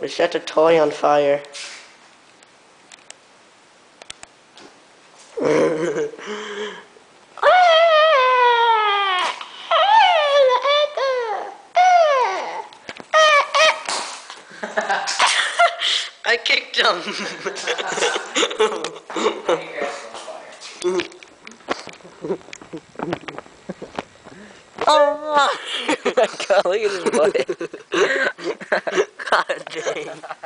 We set a toy on fire. I kicked him. oh my god, look at his butt. god dang.